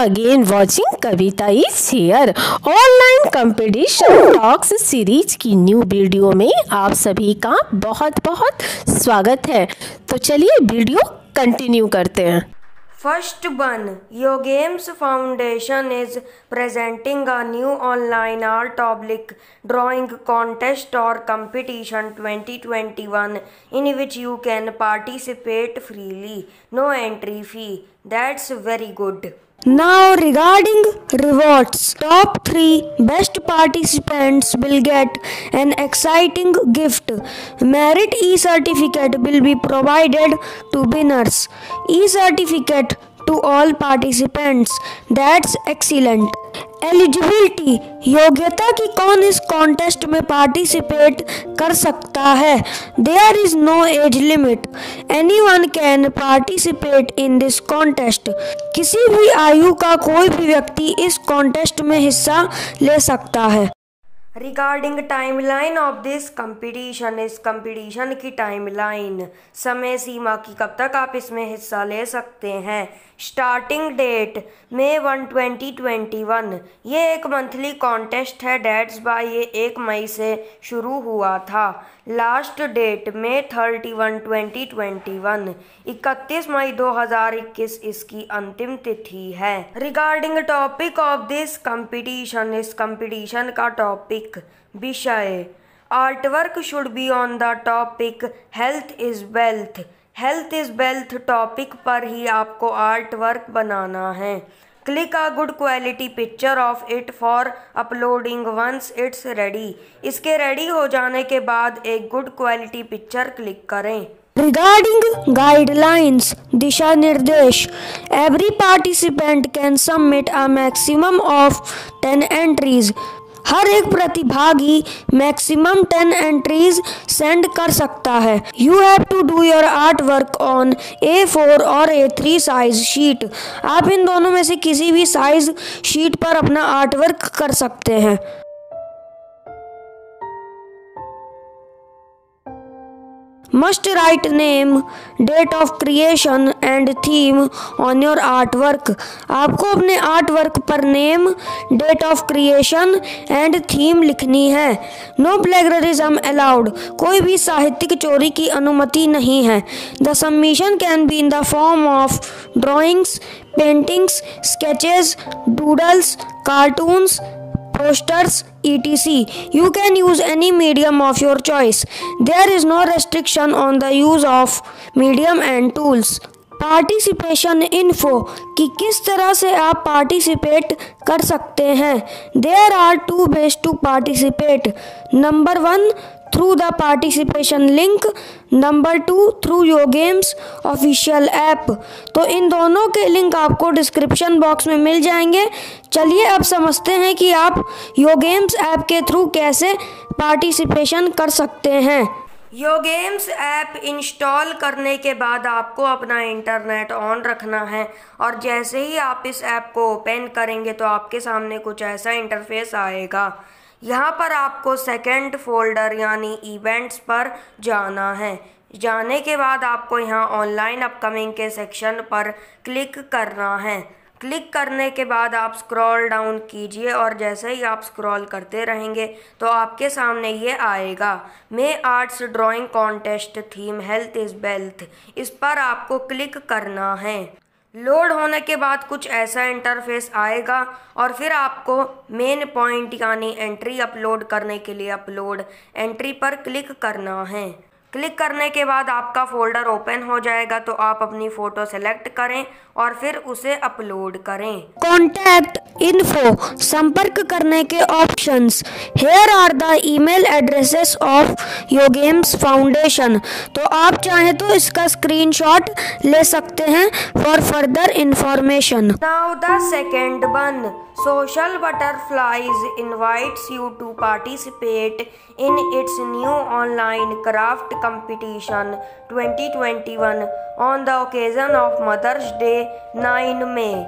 Again watching Kavita is here online competition talks series की new video में आप सभी का बहुत बहुत स्वागत है। तो चलिए वीडियो कंटिन्यू करते हैं। First one your games foundation is presenting a new online art oblique drawing contest और competition 2021 in which you can participate freely no entry fee that's very good Now regarding rewards, top 3 best participants will get an exciting gift. Merit e-certificate will be provided to winners. E-certificate to all participants. That's excellent. Eligibility योग्यता की कौन इस contest में participate कर सकता है there is no age limit anyone can participate in this contest किसी भी आयु का कोई भी व्यक्ति इस कॉन्टेस्ट में हिस्सा ले सकता है regarding timeline of this competition इस कंपटीशन की टाइमलाइन समय सीमा की कब तक आप इसमें हिस्सा ले सकते हैं? Starting date May one twenty twenty one ये एक मंथली कॉन्टेस्ट है डेट्स बाय ये एक मई से शुरू हुआ था. Last date May thirty one twenty twenty one इकतीस मई दो हज़ार इक्कीस इसकी अंतिम तिथि है. Regarding topic of this competition इस कंपटीशन का टॉपिक विषय। Artwork should be on the topic health is wealth health is wealth topic पर ही आपको आर्ट वर्क बनाना है। Click a good quality picture of it for uploading once it's ready इसके ready हो जाने के बाद एक गुड क्वालिटी पिक्चर क्लिक करें। Regarding guidelines, दिशा निर्देश। Every participant can submit a maximum of 10 entries. हर एक प्रतिभागी मैक्सिमम टेन एंट्रीज सेंड कर सकता है। You have to do your artwork on A four और ए थ्री साइज़ शीट आप इन दोनों में से किसी भी साइज़ शीट पर अपना आर्ट वर्क कर सकते हैं। Must write name, date of creation and theme on your artwork. आपको अपने आर्ट वर्क पर name date of creation and theme लिखनी है। नो प्लेगरिज्म अलाउड कोई भी साहित्यिक चोरी की अनुमति नहीं है। The submission can be in the form of drawings paintings sketches doodles cartoons posters etc you can use any medium of your choice there is no restriction on the use of medium and tools participation info कि किस तरह से आप participate कर सकते हैं there are two best to participate number one through the participation link number two through Yo Games official app तो इन दोनों के लिंक आपको डिस्क्रिप्शन बॉक्स में मिल जाएँगे। चलिए अब समझते हैं कि आप यो गेम्स ऐप के थ्रू कैसे पार्टिसिपेशन कर सकते हैं। यो गेम्स ऐप इंस्टॉल करने के बाद आपको अपना इंटरनेट ऑन रखना है। और जैसे ही आप इस ऐप को ओपन करेंगे तो आपके सामने कुछ ऐसा इंटरफेस आएगा। यहाँ पर आपको सेकेंड फोल्डर यानी इवेंट्स पर जाना है। जाने के बाद आपको यहाँ ऑनलाइन अपकमिंग के सेक्शन पर क्लिक करना है। क्लिक करने के बाद आप स्क्रॉल डाउन कीजिए और जैसे ही आप स्क्रॉल करते रहेंगे तो आपके सामने ये आएगा। May arts drawing contest theme health is wealth इस पर आपको क्लिक करना है। लोड होने के बाद कुछ ऐसा इंटरफेस आएगा और फिर आपको मेन पॉइंट यानी एंट्री अपलोड करने के लिए अपलोड एंट्री पर क्लिक करना है। क्लिक करने के बाद आपका फोल्डर ओपन हो जाएगा तो आप अपनी फ़ोटो सेलेक्ट करें और फिर उसे अपलोड करें। कॉन्टैक्ट इन्फो संपर्क करने के options. Here are the email addresses of yo games foundation तो आप चाहें तो इसका स्क्रीनशॉट ले सकते हैं for further information now the second one social butterflies invites you to participate in its new online craft competition 2021 on the occasion of Mother's Day 9 May.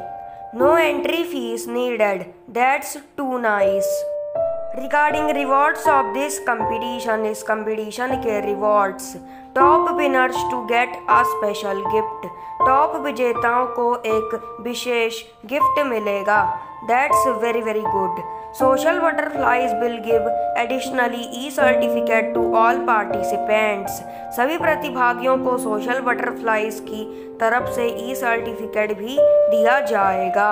No entry fees needed. That's too nice. Regarding rewards of this competition इस competition के rewards top winners to get a special gift top विजेताओं को एक विशेष gift मिलेगा that's very very good butterflies will give additionally e certificate to all participants सभी प्रतिभागियों को सोशल बटरफ्लाईज की तरफ़ से ई सर्टिफिकेट भी दिया जाएगा।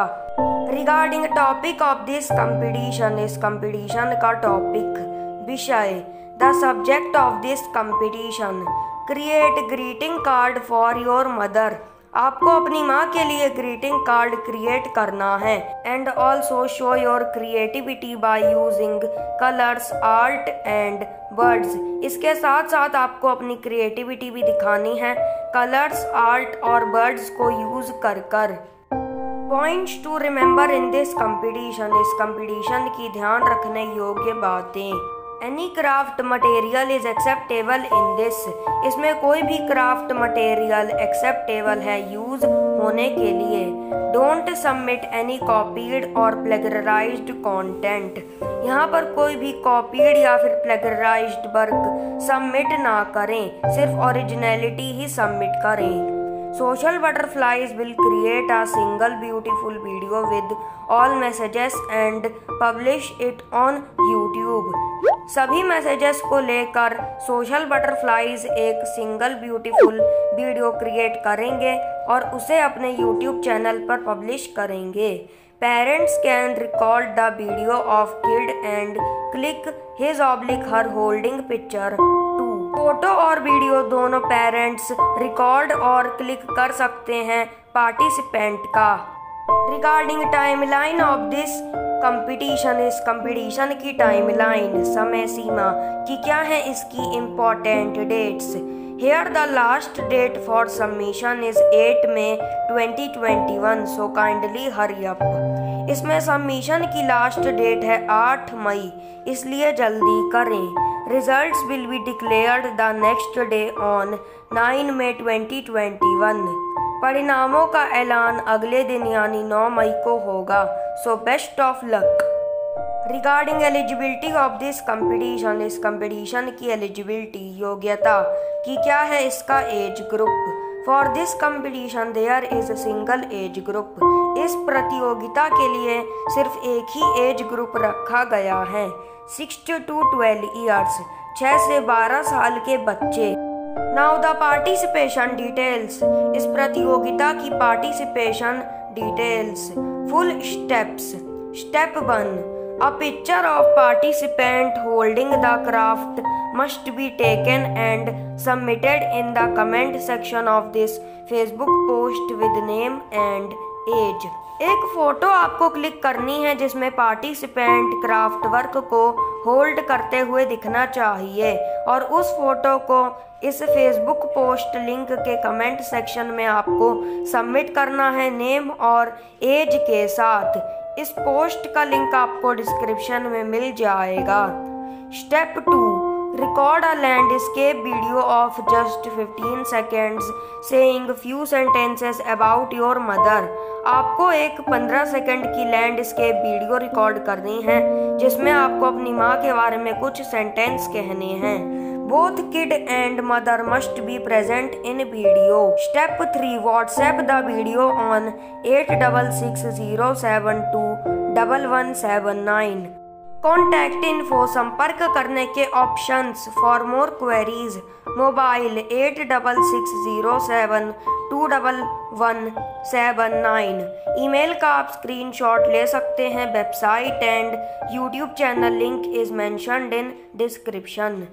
Regarding topic of this competition इस कंपटीशन का टॉपिक विषय। The subject of this competition create greeting card for your mother आपको अपनी माँ के लिए ग्रीटिंग कार्ड क्रिएट करना है and also show your creativity by using colours art and words इसके साथ साथ आपको अपनी क्रिएटिविटी भी दिखानी है कलर्स आर्ट और वर्ड्स को यूज़ कर कर। Points to remember in this competition इस कंपटीशन की ध्यान रखने योग्य बातें। Any craft material is acceptable in this इसमें कोई भी क्राफ्ट मटेरियल एक्सेप्टेबल है यूज़ होने के लिए। डोंट सबमिट एनी कॉपीड और प्लेगराइज्ड कंटेंट यहाँ पर कोई भी कॉपीड या फिर प्लेगराइज्ड वर्क सबमिट ना करें। सिर्फ़ ओरिजिनलिटी ही सबमिट करें। Social butterflies will create a single beautiful video with all messages and publish it on YouTube. सभी मैसेजेस को लेकर सोशल बटरफ्लाइज एक सिंगल ब्यूटीफुल वीडियो क्रिएट करेंगे और उसे अपने यूट्यूब चैनल पर पब्लिश करेंगे parents can record the video of kid and click his oblique her holding picture photo और वीडियो दोनों पेरेंट्स रिकॉर्ड और क्लिक कर सकते हैं पार्टिसिपेंट का। Regarding timeline of this competition, इस कंपटीशन की टाइमलाइन, समय सीमा कि क्या है इसकी important dates here the last date for submission is 8 May 2021 so kindly hurry up इसमें सबमिशन की लास्ट डेट है 8 मई, इसलिए जल्दी करें। Results will be declared the next day on 9 May 2021. परिणामों का ऐलान अगले दिन यानी 9 मई को होगा। So best of luck regarding eligibility of this competition इस कंपटीशन की एलिजिबिलिटी योग्यता की क्या है इसका age group for this competition there is single age group इस प्रतियोगिता के लिए सिर्फ़ एक ही एज ग्रुप रखा गया है सिक्स टू ट्वेल्व ईयर्स छः से बारह साल के बच्चे। नाउ द पार्टिसिपेशन डिटेल्स इस प्रतियोगिता की participation details full steps step one a picture of participant holding the craft must be taken and submitted in the comment section of this Facebook post with name and age एक photo आपको click करनी है जिसमें participant craft work को hold करते हुए दिखना चाहिए और उस फ़ोटो को इस फेसबुक पोस्ट लिंक के कमेंट सेक्शन में आपको सबमिट करना है नेम और एज के साथ। इस पोस्ट का लिंक आपको डिस्क्रिप्शन में मिल जाएगा। Step two record a landscape video of just 15 seconds, saying few sentences about your mother. आपको एक 15 सेकेंड की लैंडस्केप वीडियो रिकॉर्ड करनी है, जिसमें आपको अपनी माँ के बारे में कुछ सेंटेंस कहने हैं। Both kid and mother must be present in video step three WhatsApp the video on at double six zero seven two double one seven nine contact info संपर्क करने के options for more queries mobile at double six zero seven two double one seven nine email का आप screenshot ले सकते हैं website and YouTube channel link is mentioned in description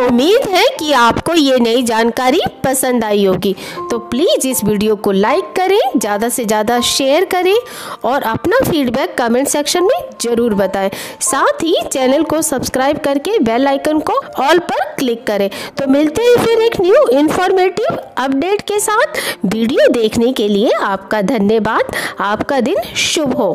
उम्मीद है कि आपको ये नई जानकारी पसंद आई होगी। तो प्लीज़ इस वीडियो को लाइक करें, ज़्यादा से ज़्यादा शेयर करें और अपना फीडबैक कमेंट सेक्शन में ज़रूर बताएँ। साथ ही चैनल को सब्सक्राइब करके बेल आइकन को ऑल पर क्लिक करें। तो मिलते हैं फिर एक न्यू इन्फॉर्मेटिव अपडेट के साथ। वीडियो देखने के लिए आपका धन्यवाद। आपका दिन शुभ हो।